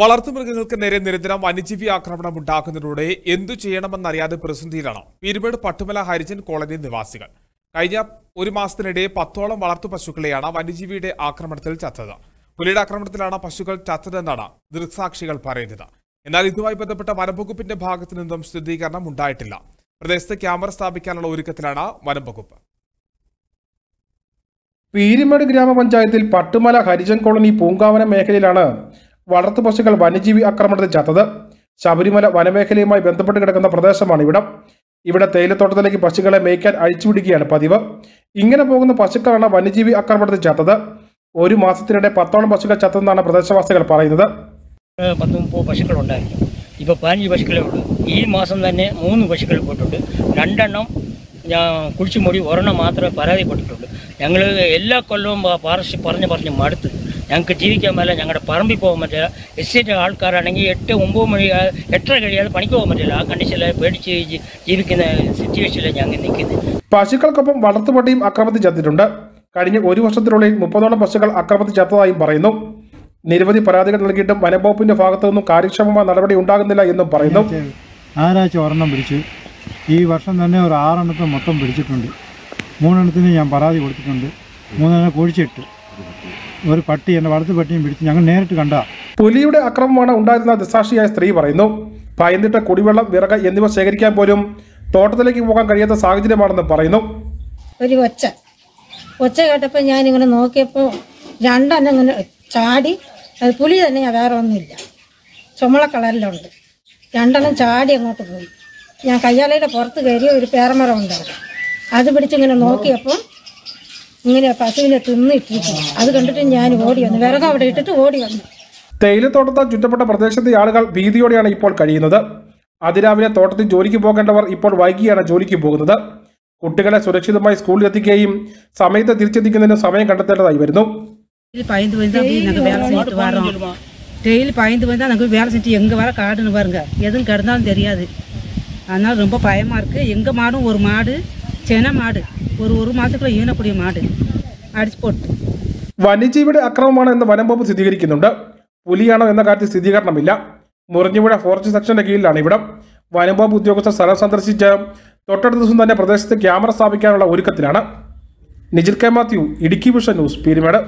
വളർത്തുമൃഗങ്ങൾക്ക് നേരെ നിരന്തരം വന്യജീവി ആക്രമണം ഉണ്ടാക്കുന്നതിലൂടെ എന്തു ചെയ്യണമെന്നറിയാതെ പ്രതിസന്ധിയിലാണ് പീരുമേട് പട്ടുമല ഹരിജൻ കോളനി നിവാസികൾ. കഴിഞ്ഞ ഒരു മാസത്തിനിടെ പത്തോളം വളർത്തു പശുക്കളെയാണ് വന്യജീവിയുടെ ആക്രമണത്തിൽ ചത്തത്. പുലിയുടെ ആക്രമണത്തിലാണ് പശുക്കൾ ചത്തതെന്നാണ് ദൃക്സാക്ഷികൾ പറയുന്നത്. എന്നാൽ ഇതുമായി ബന്ധപ്പെട്ട വനംവകുപ്പിന്റെ ഭാഗത്തു നിന്നും സ്ഥിരീകരണം ഉണ്ടായിട്ടില്ല. പ്രദേശത്ത് ക്യാമറ സ്ഥാപിക്കാനുള്ള ഒരുക്കത്തിലാണ് വനംവകുപ്പ്. പീരുമേട് ഗ്രാമപഞ്ചായത്തിൽ പട്ടുമല ഹരിജൻ കോളനി പൂങ്കാവനം മേഖലയിലാണ് വളർത്തു പശുക്കൾ വന്യജീവി ആക്രമണത്തിൽ ചത്തത് ശബരിമല വനമേഖലയുമായി ബന്ധപ്പെട്ട് കിടക്കുന്ന പ്രദേശമാണ് ഇവിടം. ഇവിടെ തേയിലത്തോട്ടത്തിലേക്ക് പശുക്കളെ മേയ്ക്കാൻ അഴിച്ചുപിടിക്കുകയാണ് പതിവ്. ഇങ്ങനെ പോകുന്ന പശുക്കളാണ് വന്യജീവി ആക്രമണത്തിൽ ചത്തത്. ഒരു മാസത്തിനിടെ പത്തോളം പശുക്കൾ ചത്തെന്നാണ് പ്രദേശവാസികൾ പറയുന്നത്. ഇപ്പോൾ പതിനഞ്ച് പശുക്കളേ ഉള്ളൂ. ഈ മാസം തന്നെ മൂന്ന് പശുക്കൾ പോയിട്ടുണ്ട് രണ്ടെണ്ണം ഞാൻ കുഴിച്ചുമൂടി ഒരെണ്ണം മാത്രമേ പരാതിപ്പെട്ടിട്ടുള്ളൂ. ഞങ്ങൾ എല്ലാ കൊല്ലവും പറഞ്ഞ് പറഞ്ഞ് മടുത്ത് ഞങ്ങൾക്ക് ജീവിക്കാൻ പറ്റില്ല ഞങ്ങളുടെ പറമ്പിൽ പോകാൻ പറ്റില്ല. എസ്റ്റേറ്റ് ആൾക്കാരാണെങ്കിൽ എട്ട് ഒമ്പത് മണി എട്ടര കഴിയാതെ പണിക്ക് പോകാൻ പറ്റില്ല. ആ കണ്ടീഷനിൽ പേടിച്ച് ജീവിക്കുന്ന സിറ്റുവേഷനിലാണ് ഞങ്ങൾ നിൽക്കുന്നത് പശുക്കൾക്കൊപ്പം വളർത്തുപട്ടിയും അക്രമത്തിൽ ചത്തിട്ടുണ്ട്. കഴിഞ്ഞ ഒരു വർഷത്തിനുള്ളിൽ മുപ്പതോളം പശുക്കൾ അക്രമത്തിൽ ചത്തതായും പറയുന്നു. നിരവധി പരാതികൾ നൽകിയിട്ടും വനംവകുപ്പിന്റെ ഭാഗത്തുനിന്നും കാര്യക്ഷമമായ നടപടി ഉണ്ടാകുന്നില്ല എന്നും പറയുന്നു. ഞായറാഴ്ച ഒരെണ്ണം പിടിച്ചു. ഈ വർഷം തന്നെ ഒരു ആറെണ്ണത്തെ മൊത്തം പിടിച്ചിട്ടുണ്ട്. മൂന്നെണ്ണത്തിന് ഞാൻ പരാതി കൊടുത്തിട്ടുണ്ട്. മൂന്നെണ്ണം കുഴിച്ചിട്ട്. ഒരു പട്ടി എന്റെ വളർത്തു പട്ടിയും പിടിച്ച് ഞങ്ങൾ നേരിട്ട് കണ്ട. പുലിയുടെ അക്രമമാണ് ഉണ്ടായിരുന്ന ദൃസാക്ഷിയായ സ്ത്രീ പറയുന്നു. ഭയന്നിട്ട കുടിവെള്ളം വിറക് എന്നിവ ശേഖരിക്കാൻ പോലും തോട്ടത്തിലേക്ക് പോകാൻ കഴിയാത്ത സാഹചര്യമാണെന്ന് പറയുന്നു. ഒരു ഒച്ച. ഒച്ച കേട്ടപ്പോൾ ഇങ്ങനെ നോക്കിയപ്പോൾ രണ്ടെണ്ണം ഇങ്ങനെ ചാടി അത് പുലി തന്നെ വേറെ ഒന്നുമില്ല. ചുമള കളറിലുണ്ട്. രണ്ടെണ്ണം ചാടി അങ്ങോട്ട് പോയി. ഞാൻ കയ്യാലയുടെ പുറത്ത് കയറി ഒരു പേരമരം ഉണ്ട് അത് പിടിച്ചിങ്ങനെ നോക്കിയപ്പോൾ ഇങ്ങനെ പശുവിനെ തിന്നിട്ടിരിക്കും അത് കണ്ടിട്ട് ഞാൻ ഓടി വന്നു. വിറക് അവിടെ ഇട്ടിട്ട് ഓടി വന്നു. തേയിലത്തോട്ടത്താൽ ചുറ്റപ്പെട്ട പ്രദേശത്തെ ആളുകൾ ഭീതിയോടെയാണ് ഇപ്പോൾ കഴിയുന്നത്. അതിരാവിലെ തോട്ടത്തിൽ ജോലിക്ക് പോകേണ്ടവർ ഇപ്പോൾ വൈകിയാണ് ജോലിക്ക് പോകുന്നത്. കുട്ടികളെ സുരക്ഷിതമായി സ്കൂളിൽ എത്തിക്കുകയും സമയത്ത് തിരിച്ചെത്തിക്കുന്നതിന് സമയം കണ്ടെത്തേണ്ടതായി വരുന്നു. டெய்லி பயந்து வந்தால் நாங்கள் வேலை செஞ்சு எங்கே வர காடுன்னு பாருங்க எதுவும் கிடந்தாலும் தெரியாது அதனால் ரொம்ப பயமா இருக்கு எங்கள் மாடும் ஒரு மாடு சென மாடு ஒரு ஒரு மாதத்துக்குள்ள ஈனக்கூடிய மாடு அடிச்சு போட்டு വന്യജീവിയുടെ അക്രമമാണ് എന്ന് വനം വകുപ്പ് സ്ഥിരീകരിക്കുന്നുണ്ട് പുലിയാണോ എന്ന കാര്യത്തിൽ സ്ഥിരീകരണമില്ല മുറിഞ്ഞുപുഴ ഫോറസ്റ്റ് സെക്ഷന്റെ കീഴിലാണ് ഇവിടം വനം വകുപ്പ് ഉദ്യോഗസ്ഥർ സ്ഥലം സന്ദർശിച്ച് തൊട്ടടുത്ത ദിവസം തന്നെ പ്രദേശത്ത് ക്യാമറ സ്ഥാപിക്കാനുള്ള ഒരുക്കത്തിലാണ് Nijil K Mathew Idukki vision news Peermade